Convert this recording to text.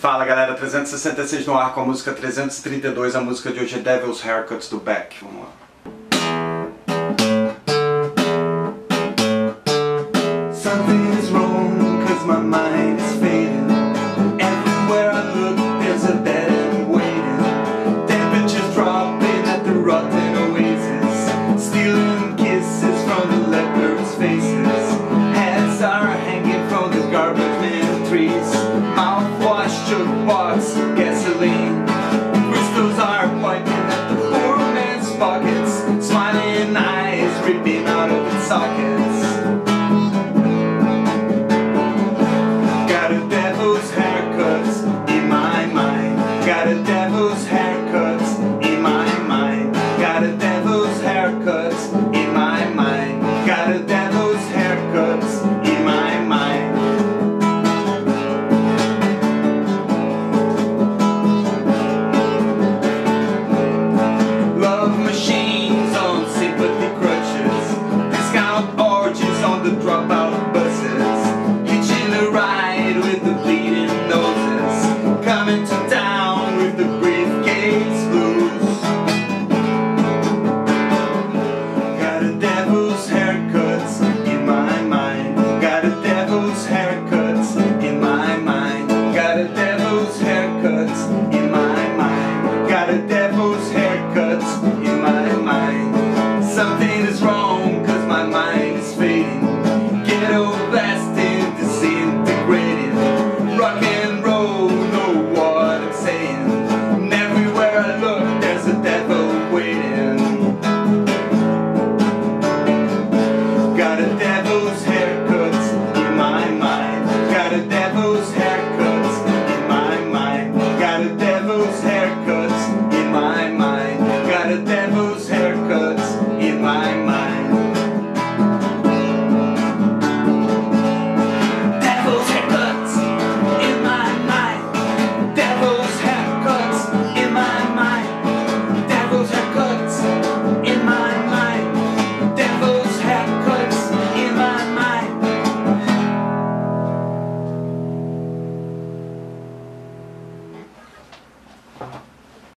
Fala galera, 366 no ar com a música 332, a música de hoje é Devil's Haircuts do Beck. Vamos lá. socket. devil's haircuts in my mind. Got a devil's haircut.